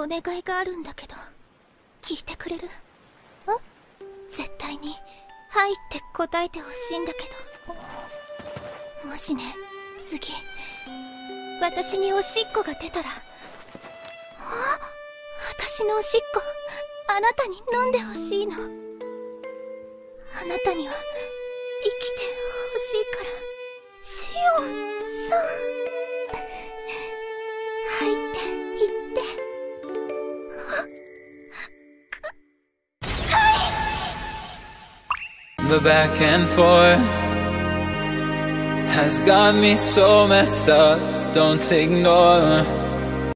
お願いがあるんだけど聞いてくれる？絶対に「はい」って答えてほしいんだけど。もしね次私におしっこが出たら私のおしっこあなたに飲んでほしいの。あなたには生きてほしいから。シオンさん。The back and forth has got me so messed up. Don't ignore